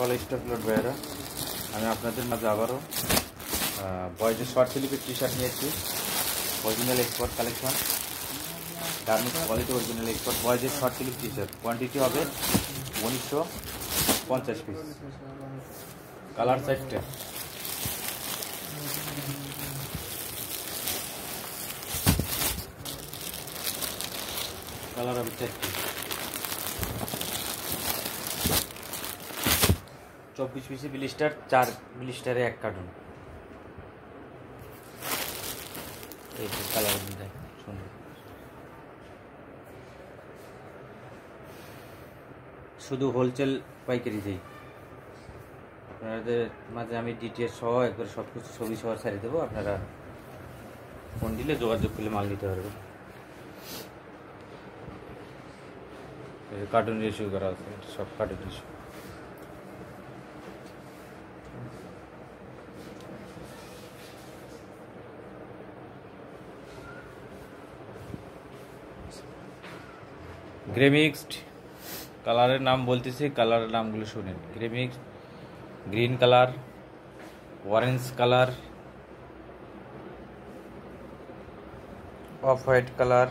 All staff load ভাইয়েরা। আমি আপনাদের মাঝে আবারও বয়েজের শর্ট স্লিপের টি শার্ট নিয়েছি original export collection garments quality original export বয়েজের short sleeve T shirt quantity হবে উনিশশো পঞ্চাশ পিস কালার চারটে কালার হবে চারটে চব্বিশ পিসি ব্লিস্টার, চার ব্লিস্টারে এক কার্টুন। এই কালার শুধু হোলসেল পাইকারি দিই। আপনাদের মাঝে আমি ডিটেলস সহ একবার সব কিছু ছবি সহ ছাড়িয়ে দেবো। আপনারা ফোন দিলে যোগাযোগ করলে মাল নিতে পারবেন। কার্টুন রেশিও করা আছে সব কার্টুন গ্রেমিক্সড কালারের নাম বলতেছি কালারের নামগুলো শুনেন grey mix green colour orange colour off white colour